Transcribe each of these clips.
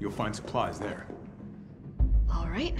You'll find supplies there. All right.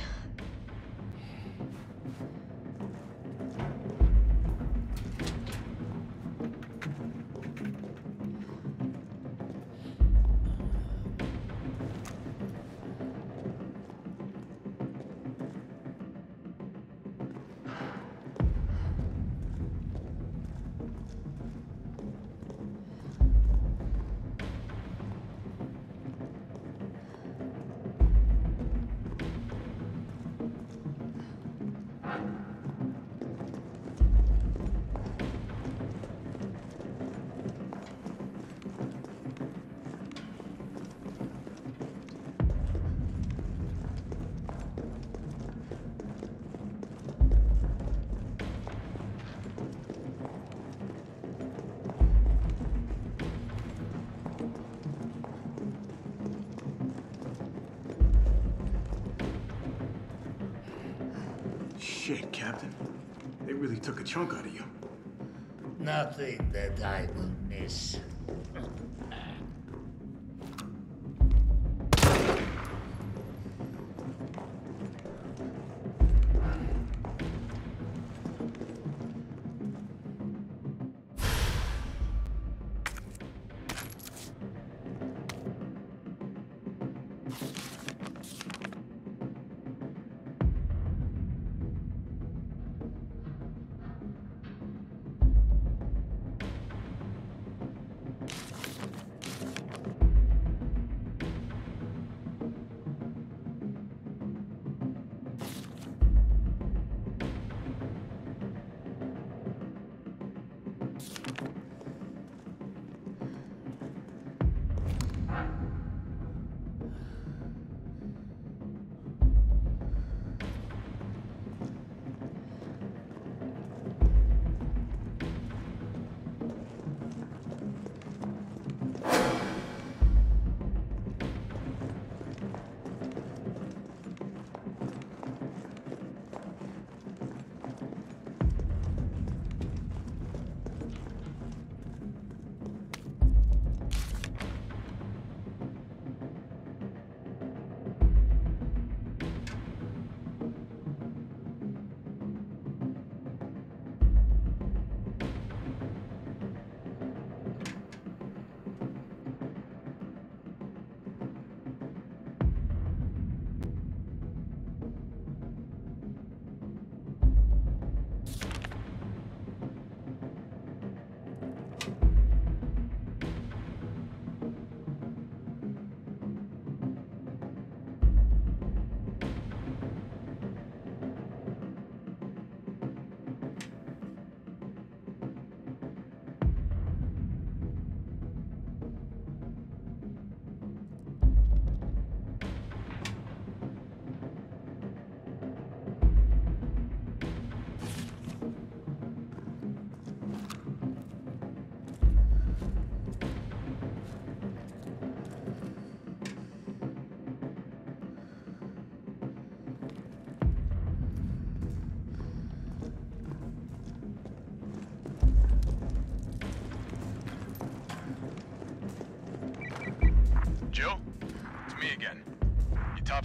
Captain. They really took a chunk out of you. Nothing that I will miss.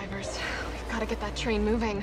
We've gotta get that train moving.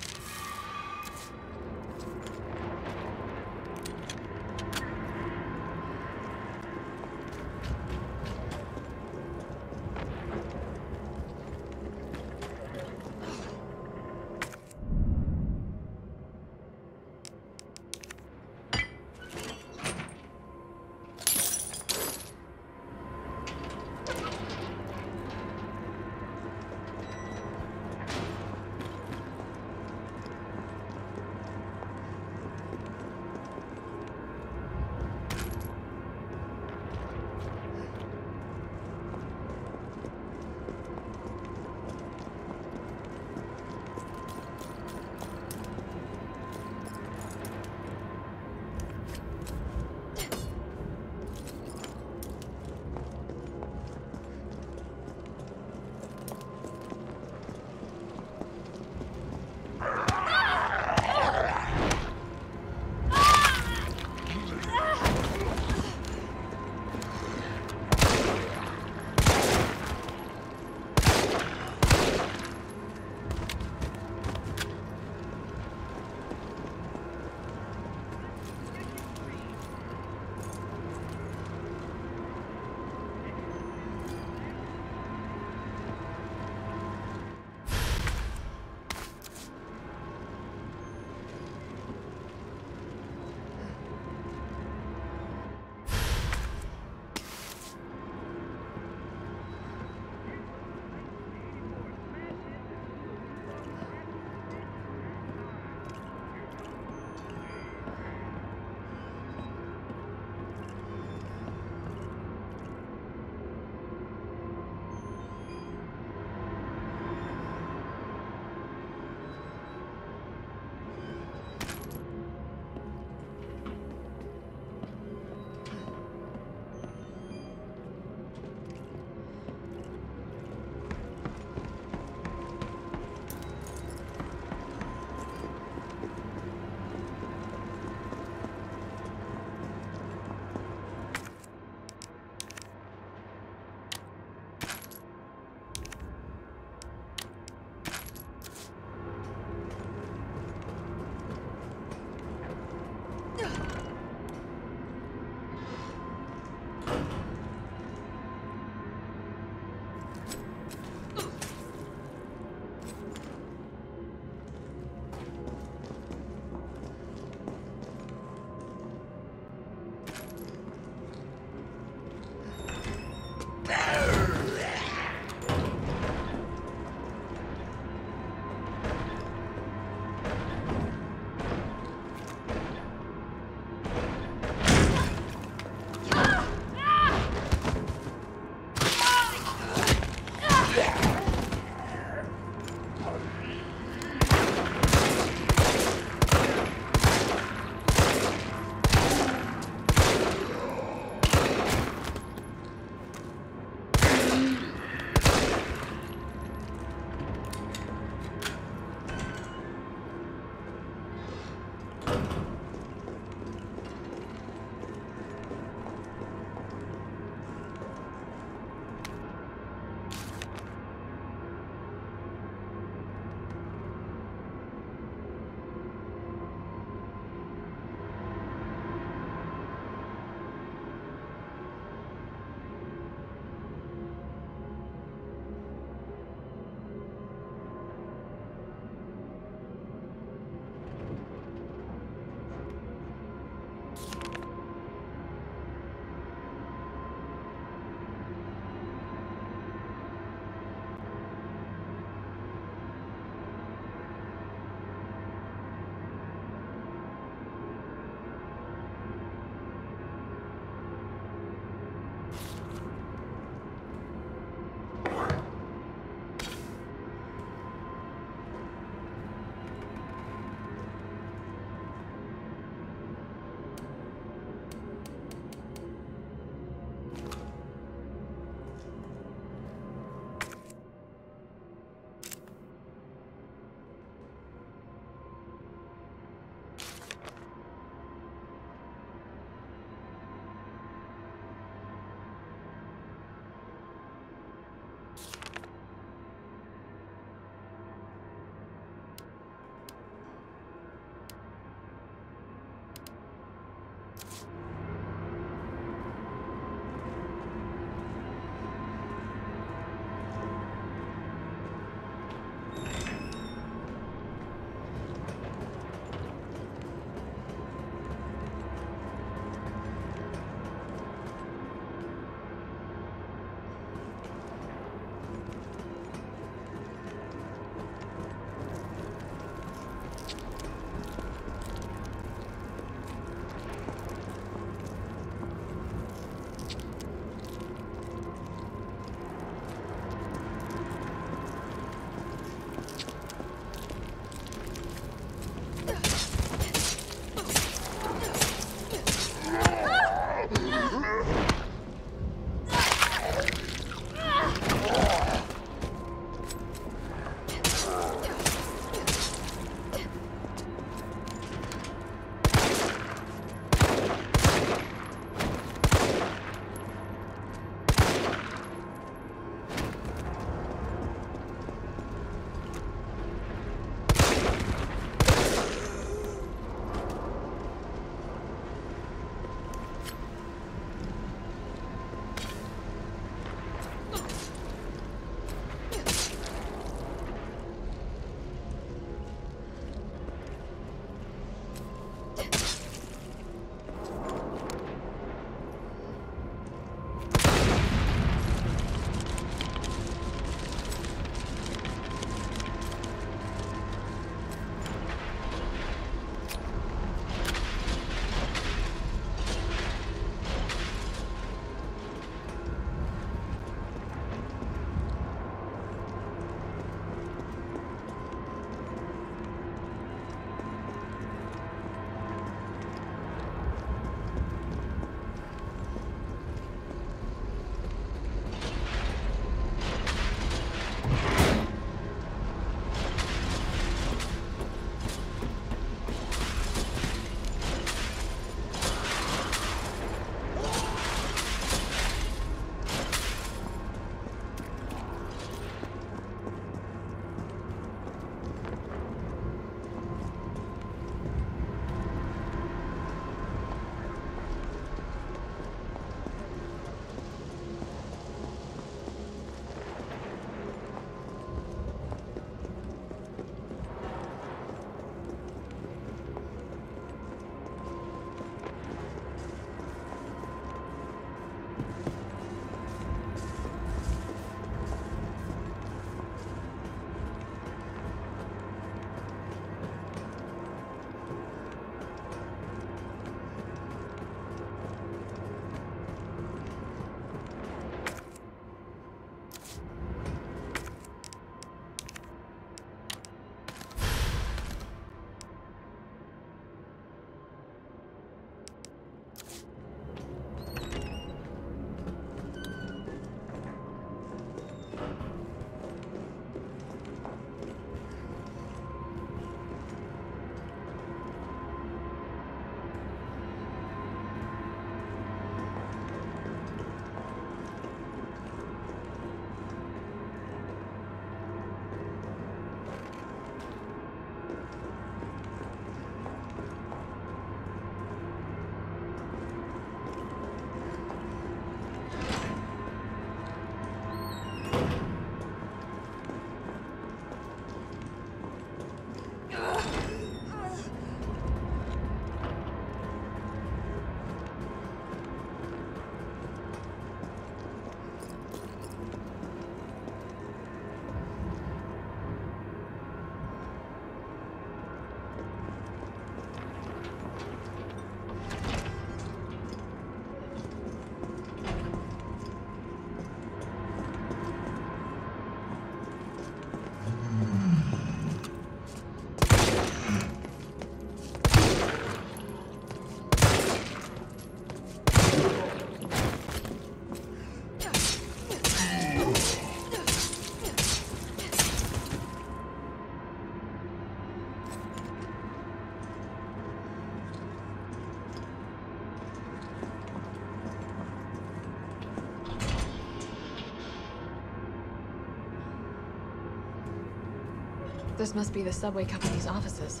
This must be the subway company's offices.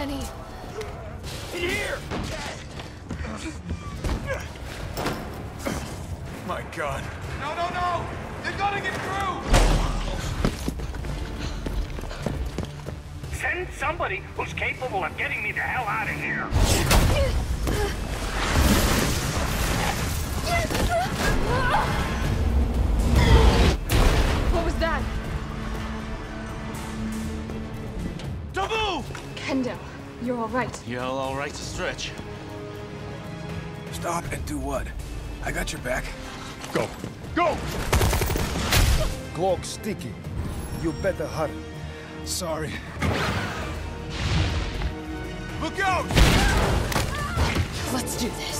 There's so many. My god. No, no, no! They're gonna get through! Send somebody who's capable of getting me the hell out of here. What was that? Taboo! Kendo, you're all right. You're all right to stretch. Stop and do what? I got your back. Go. Go! Cloak sticky. You better hurry. Sorry. Look out! Let's do this.